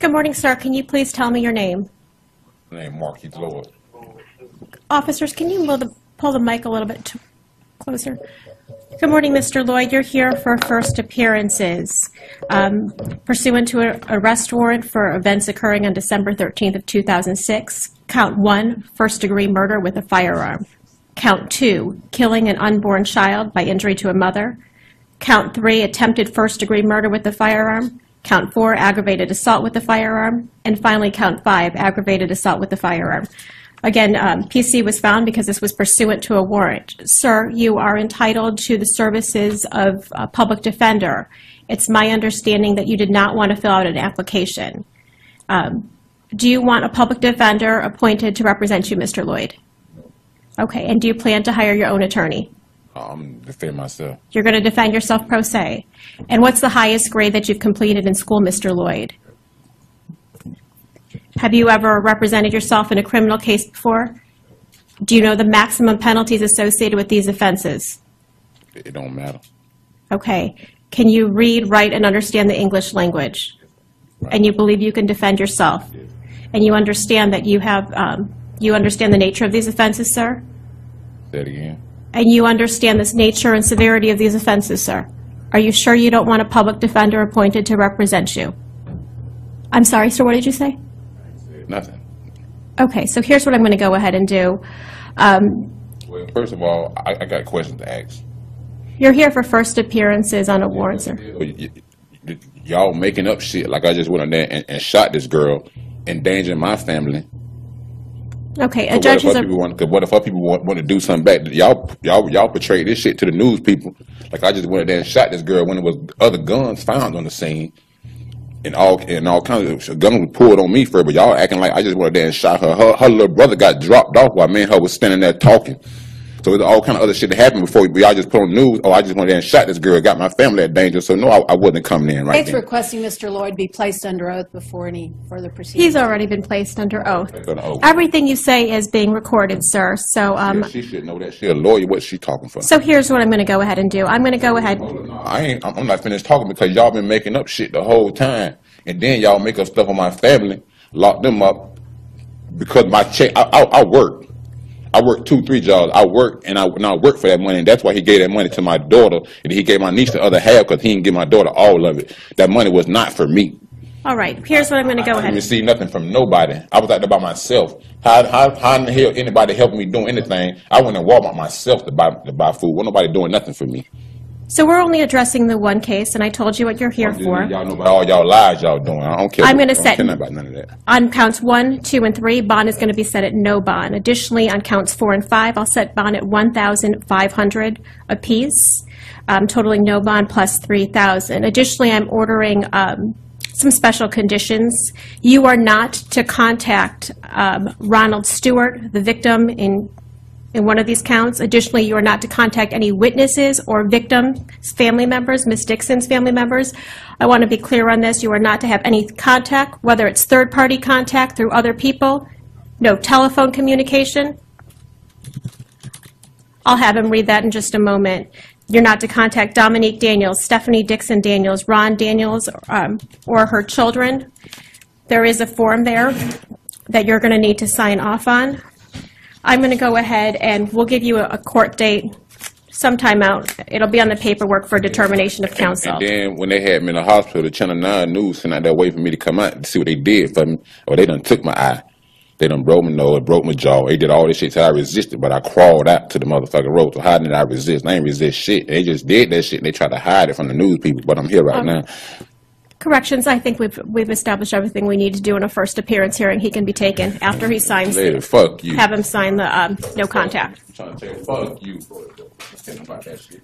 Good morning, sir. Can you please tell me your name? Name Heath Lord. Officers, can you pull the, pull the mic a little bit closer? Good morning, Mr. Loyd. You're here for first appearances um, pursuant to an arrest warrant for events occurring on December 13th of 2006. Count one, first-degree murder with a firearm. Count two, killing an unborn child by injury to a mother. Count three, attempted first-degree murder with a firearm. Count four, aggravated assault with a firearm. And finally, count five, aggravated assault with a firearm. Again, um, PC was found because this was pursuant to a warrant. Sir, you are entitled to the services of a public defender. It's my understanding that you did not want to fill out an application. Um, Do you want a public defender appointed to represent you, Mr. Loyd? Okay, and do you plan to hire your own attorney? I'm defend myself. You're going to defend yourself pro se. And what's the highest grade that you've completed in school, Mr. Loyd? Have you ever represented yourself in a criminal case before? Do you know the maximum penalties associated with these offenses? It, don't matter. Okay. Can you read, write, and understand the English language? And you believe you can defend yourself? And you understand that you have, um, you understand the nature of these offenses, sir? Say it again. And you understand this nature and severity of these offenses, sir? Are you sure you don't want a public defender appointed to represent you? I'm sorry, sir, what did you say? Nothing. Okay, so here's what I'm going to go ahead and do. Um, Well, first of all, I, I got questions to ask. You're here for first appearances on a warrant, sir. Y- Y'all making up shit like I just went on there and, and shot this girl, endangering my family. Okay, a What judge if is a, people want? Cause what if other people want, want to do something back? Y'all, y'all, y'all portray this shit to the news people. Like I just went there and shot this girl when there was other guns found on the scene, and all and all kinds of guns were pulled on me for. it, But y'all acting like I just went there and shot her. Her, her little brother got dropped off while me and her was standing there talking. So there's all kind of other shit that happened before y'all just put on the news. Oh, I just went there and shot this girl, got my family at danger. So no, I, I wasn't come in right State's then. requesting Mr. Loyd be placed under oath before any further proceedings. he's already been placed under oath. Under oath. Everything you say is being recorded, sir, so, um, she should know that. She a lawyer. What she talking for? so here's what I'm going to go ahead and do. I'm going to go ahead, I ain't. I'm I'm not finished talking because y'all been making up shit the whole time, and then y'all make up stuff on my family, lock them up because my check. I, I, I work. I work two, three jobs. I work and I and I work for that money, and that's why he gave that money to my daughter, and he gave my niece the other half because he didn't give my daughter all of it. That money was not for me. all right, here's what I'm going to go I ahead didn't and receive nothing from nobody. I was out there by myself. How how how in the hell anybody helping me doing anything? I went to Walmart myself to buy to buy food. Wasn't nobody doing nothing for me. So we're only addressing the one case, and I told you what you're here for. Y'all know about all y'all lies y'all doing. I don't care. I'm I don't set- care about none of that. On counts one, two, and three, bond is going to be set at no bond. Additionally, on counts four and five, I'll set bond at 1,500 apiece, um, totaling no bond plus 3,000. Additionally, I'm ordering um, some special conditions. You are not to contact um, Ronald Stewart, the victim in in one of these counts. Additionally, you are not to contact any witnesses or victims' family members, Ms. Dixon's family members. I want to be clear on this. You are not to have any contact, whether it's third-party contact through other people, no telephone communication. I'll have him read that in just a moment. You're not to contact Dominique Daniels, Stephanie Dixon Daniels, Ron Daniels, um, or her children. There is a form there that you're going to need to sign off on. I'm going to go ahead and we'll give you a a court date sometime out. It'll be on the paperwork for determination of counsel. And then when they had me in the hospital, the Channel 9 News sent out there waiting for me to come out to see what they did for me. Or they done took my eye. They done broke my nose, broke my jaw. They did all this shit till I resisted, but I crawled out to the motherfucking road. So how did I resist? I ain't resist shit. They just did that shit and they tried to hide it from the news people, but I'm here right oh. now. Corrections, I think we've, we've established everything we need to do in a first appearance hearing. He can be taken after he signs, Lady, fuck you. have him sign the, um, no contact. I'm trying to tell you, fuck you. About that shit.